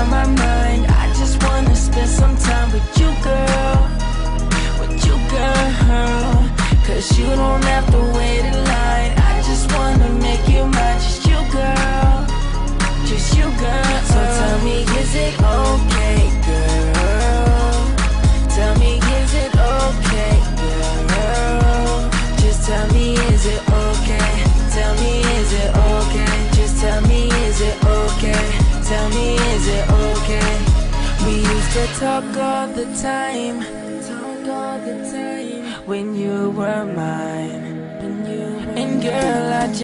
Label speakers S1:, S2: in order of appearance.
S1: on my mind. I just wanna spend some time with you, girl. With you, girl. Cause you don't have to wait in line. I just wanna make you mine. Just you, girl. Just you, girl. So tell me, is it okay, girl? Tell me, is it okay, girl? Just tell me, is it okay? Tell me, is it okay? We used to talk all the time, talk all the time when you were mine. And girl, I just